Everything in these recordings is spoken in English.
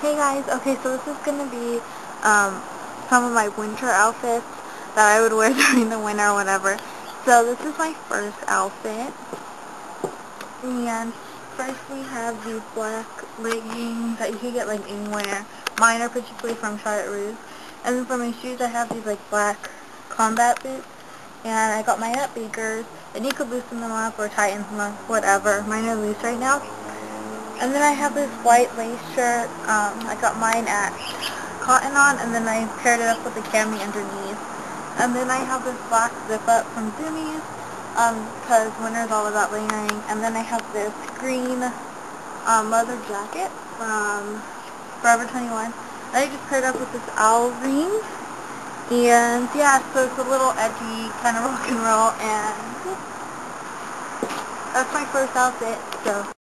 Hey guys, okay so this is going to be um, some of my winter outfits that I would wear during the winter or whatever. So this is my first outfit. And first we have these black leggings that you can get like anywhere. Mine are particularly from Charlotte Russe. And then for my shoes I have these like black combat boots. And I got mine at Baker's. And you could loosen them up or tighten them up, whatever. Mine are loose right now. And then I have this white lace shirt. Um, I got mine at Cotton On, and then I paired it up with a cami underneath. And then I have this black zip-up from Zumiez, because um, winter is all about layering. And then I have this green um, leather jacket from Forever 21. And I just paired up with this owl ring. And yeah, so it's a little edgy, kind of rock and roll, and that's my first outfit, so.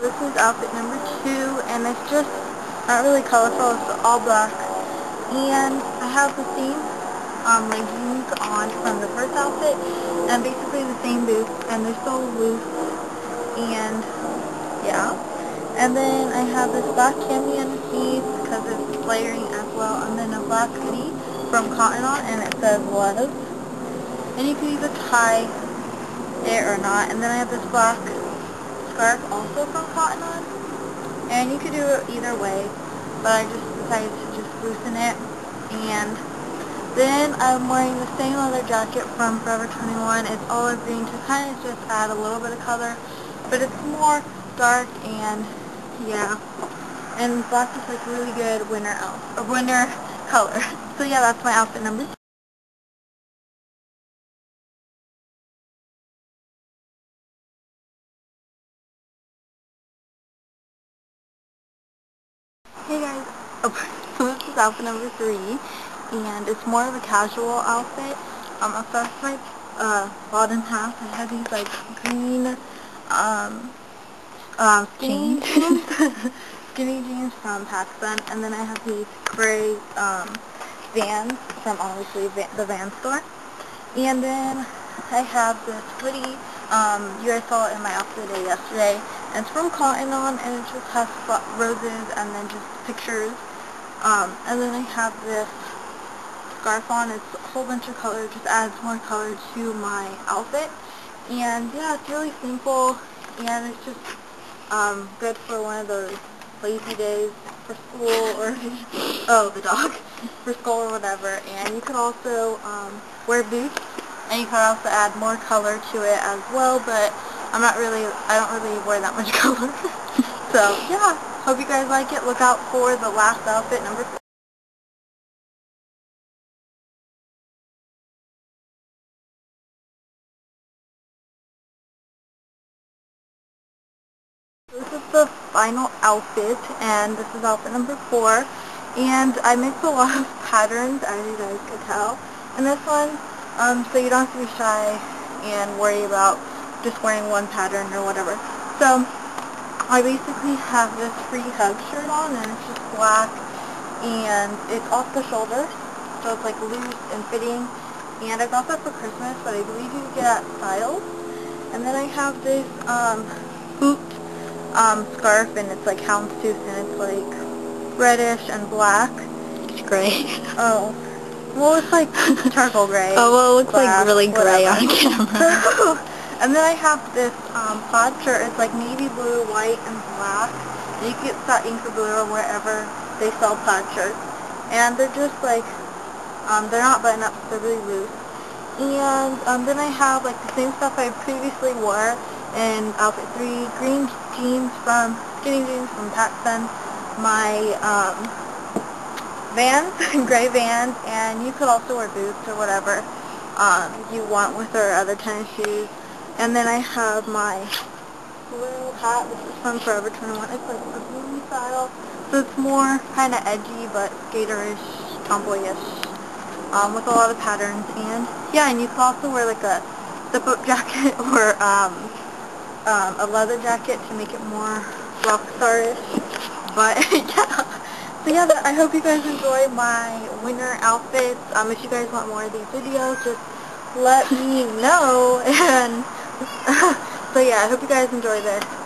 This is outfit number two, and it's just not really colorful, it's all black. And I have the same um, leggings on from the first outfit, and basically the same boots, and they're so loose, and yeah. And then I have this black cami underneath, because it's layering as well, and then a black hoodie from Cotton On, and it says Love. And you can either tie it or not, and then I have this black scarf also from Cotton On. And you could do it either way, but I just decided to just loosen it. And then I'm wearing the same leather jacket from Forever 21. It's olive green to kind of just add a little bit of color, but it's more dark and yeah. And black is like really good winter out, or winter color. So yeah, that's my outfit number Hey guys, oh, so this is outfit number three, and it's more of a casual outfit. Um, start with my uh, bottom half. I have these like green um, um, skinny jeans, skinny jeans from PacSun, and then I have these gray um, Vans from obviously the Van store, and then I have this hoodie. Um, you guys saw it in my outfit day yesterday. And it's from Cotton On, and it just has roses and then just pictures. Um, and then I have this scarf on. It's a whole bunch of color. just adds more color to my outfit. And yeah, it's really simple, and it's just um, good for one of those lazy days for school or, oh, the dog, for school or whatever. And you could also um, wear boots, and you could also add more color to it as well, but I'm not really, I don't really wear that much color. so, yeah. Hope you guys like it. Look out for the last outfit, number four. This is the final outfit, and this is outfit number four. And I mix a lot of patterns, as you guys could tell, in this one, um, so you don't have to be shy and worry about just wearing one pattern or whatever. So I basically have this free hug shirt on and it's just black and it's off the shoulders so it's like loose and fitting and I got that for Christmas but I believe you can get at Styles and then I have this um, hoop um, scarf and it's like houndstooth and it's like reddish and black. It's gray. Oh. Well, it's like charcoal gray. Oh, well, it looks like really gray whatever. on camera. And then I have this um, plaid shirt. It's like navy blue, white, and black. And you can get that Anchor Blue or wherever they sell plaid shirts. And they're just like, um, they're not button up, they're really loose. And um, then I have like the same stuff I previously wore in outfit 3, green jeans from, skinny jeans from PacSun, my um, Vans, gray Vans, and you could also wear boots or whatever um, you want with or other tennis shoes. And then I have my blue hat. This is from Forever 21. It's like a blue style. So it's more kind of edgy, but skaterish, tomboyish, um, with a lot of patterns. And yeah, and you can also wear like a zip-up jacket or um, um, a leather jacket to make it more rock starish. But yeah, so yeah, I hope you guys enjoy my winter outfits. Um, if you guys want more of these videos, just let me know. And so yeah, I hope you guys enjoy this.